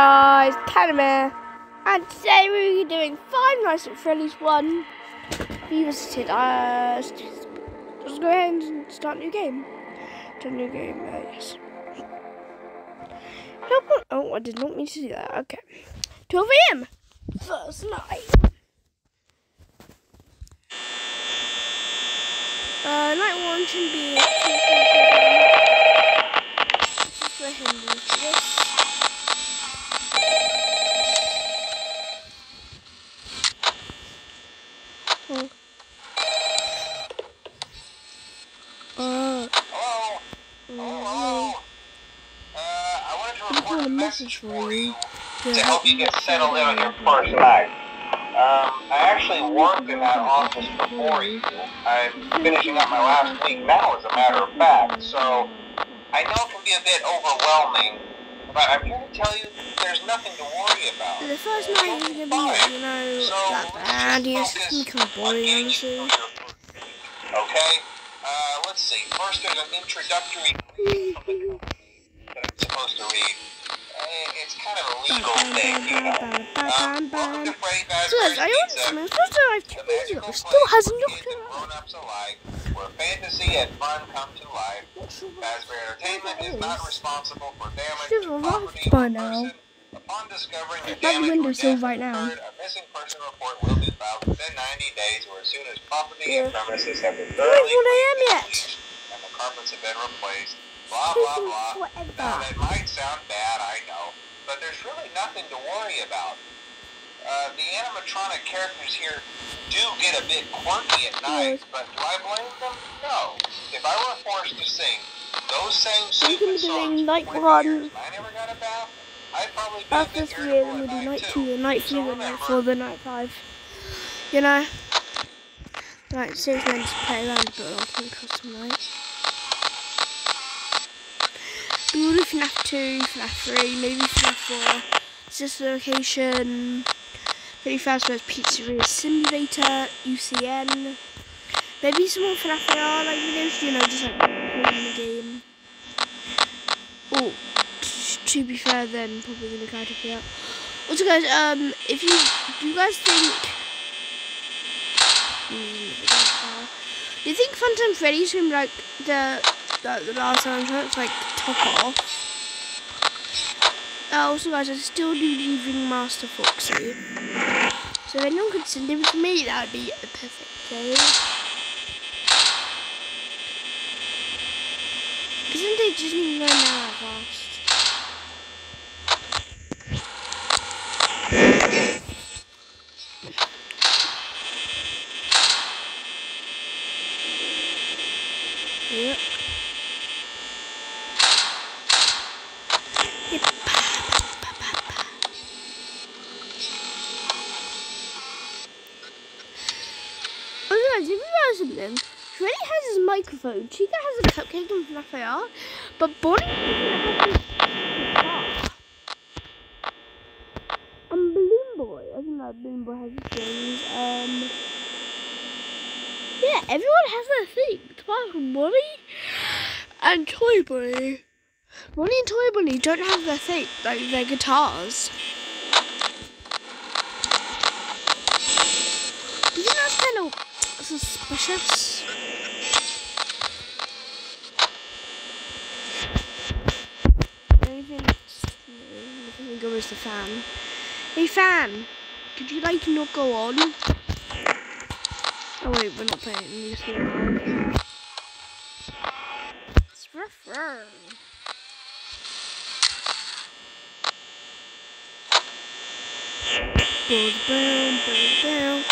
guys, Canamere, and today we're doing Five Nights at Freddy's 1 Revisited. Uh, let's go ahead and start a new game. Start a new game, uh, yes. Oh, I did not mean to do that. Okay. 12 a.m. First night. Uh, night one should be. Oh. Uh, Hello? Hello? Uh, I wanted to I'm calling a a message message for for you you. to help you get settled in on your first night. Um, I actually worked in that office before you. I'm finishing up my last week now, as a matter of fact, so I know it can be a bit overwhelming, but I'm here to tell you there's nothing to worry about. The first night is gonna be, you know, So that bad. just It's gonna be kind of boring, getting you honestly. through your first week. Okay? Uh, let's see. First, there's an introductory that I'm supposed to read. It's kind of a legal thing, you know. Um, welcome to Freddy Fazbear's Pizza, to first arrived two days ago. Still hasn't looked kids grown-ups alike, where fantasy and fun come to life. Not sure what Fazbear Entertainment is not responsible for damage to property by now. Upon discovering the damage or death right now. occurred, a missing person report will be filed within 90 days or as soon as property Yeah. and premises have been thoroughly I am cleaned yet? and the carpets have been replaced. Blah, blah, blah. Now, that might sound bad, I know, but there's really nothing to worry about. Uh, the animatronic characters here do get a bit quirky at night, but do I blame them? No. If I were forced to sing those same stupid songs doing for night 20 years I never got a bath, I'd probably be After three, irritable then we'll do night two, then night three, then night four, then night five. You know? Right, six men to play around bit on King Custom Night. Do FNAF 2, FNAF 3, maybe FNAF 4. Sister Location, Freddy Fazbear's Pizzeria Simulator, UCN. Maybe some more FNAF AR like you know, just like playing the game. Oh, to be fair, then probably gonna try to play. Also, guys, um, if you do you guys think, Hmm, do you think Phantom Freddy's gonna be like the the, the last time it's like top off? Also, guys, I still do leaving Master Foxy. So if anyone could send him to me, that would be a perfect day. Isn't they just need to know now at fast? Yep. Yep. Oh, something, Freddy has his microphone, Chica has a cupcake in FNAF AR, but Bonnie. And Balloon Boy, I think that Balloon Boy has his things. Um, yeah, everyone has their thing. Apart from Bonnie and Toy Bunny. Bonnie and Toy Bonnie don't have their thing, like their guitars. Do you think that's kind of suspicious? Anything? Anything go as the fan. Hey fan, could you like not go on? Oh wait, we're not playing music now. It's refer. Boom, boom, boom, boom.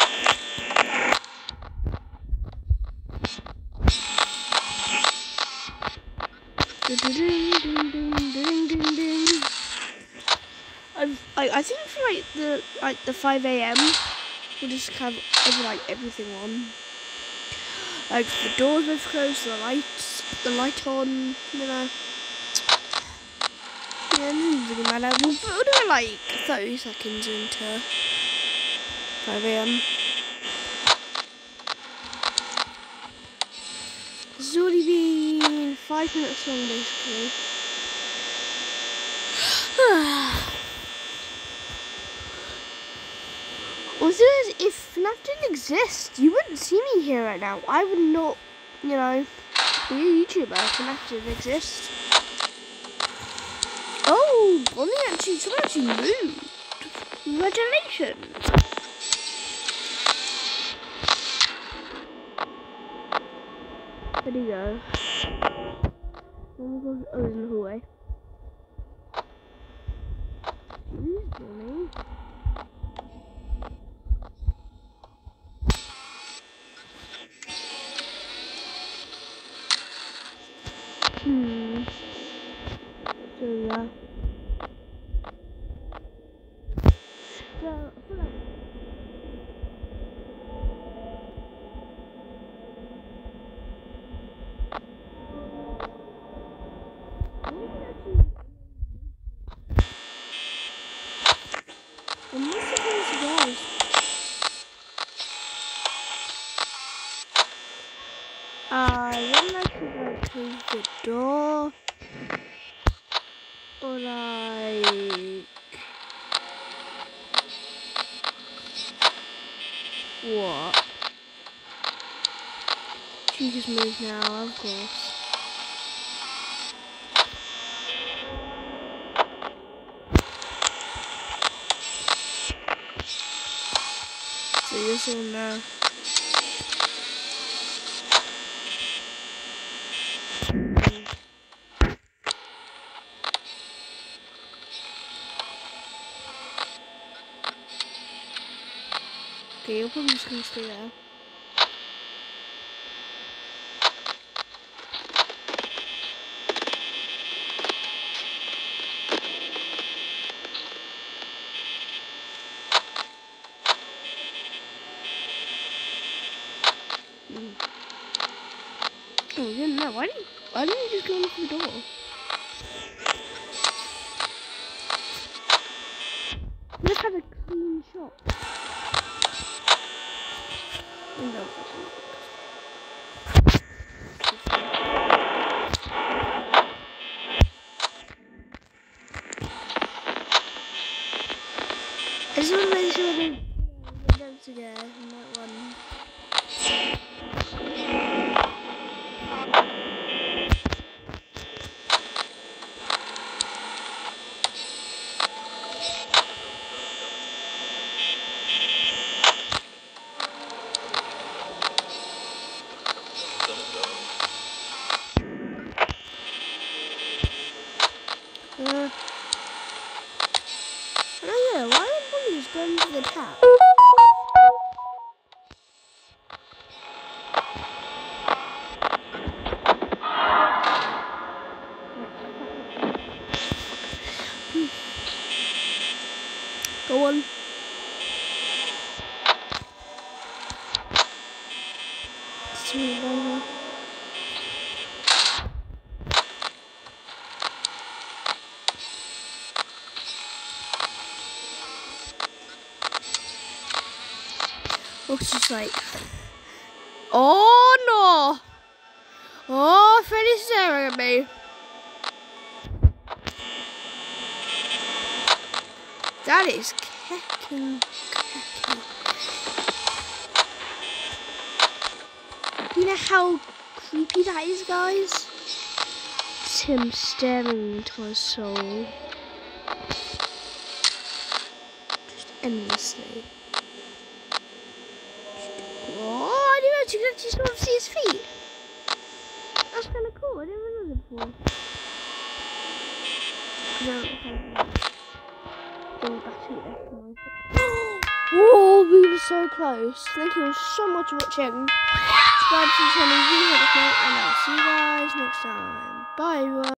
I, I, I think for like the like the five a.m. we'll just have every, like everything on. Like the doors both closed, the lights, the light on, you know. Yeah, it doesn't really matter. We'll, we'll do like 30 seconds into 5 a.m. five minutes long basically. also, if FNAF didn't exist, you wouldn't see me here right now. I would not, you know, be a YouTuber if FNAF didn't exist. Oh, Bonnie actually, someone actually moved. Congratulations. There you go. Oh, my God. oh he's in the hallway. Moved now, of course. So this one now. Okay, you're probably just gonna stay there. Oh, didn't know. Why didn't, why didn't you just go into the door? Let's have a clean shot. No. I just want to make sure they they don't together in that one. Uh, oh yeah, why did Bonnie just go into the tap? Go on. Sweet, Bonnie. Looks just like, oh no! Oh, Freddy's staring at me. That is kecking. You know how creepy that is, guys? It's him staring into my soul. Just endlessly. Oh, I didn't actually actually sort of see his feet. That's kind of cool. I never know that before. No. Going it. Oh, we were so close. Thank you all so much for watching. Subscribe to the channel, and I'll see you guys next time. Bye, everyone.